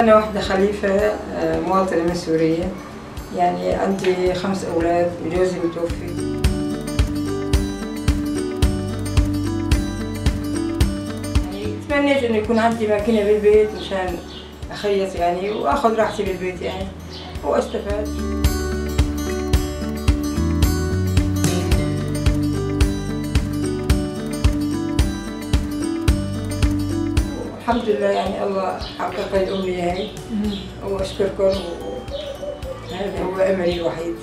أنا واحدة خليفة آه، مواطنة من سوريا. يعني عندي خمس أولاد وجوزي متوفي. يعني تمنيت إنه يكون عندي ماكينة بالبيت مشان أخيط يعني وآخذ راحتي بالبيت يعني وأستفاد. الحمد لله يعني الله حقق الأمنية هاي وأشكركم. وهذا هو أملي الوحيد.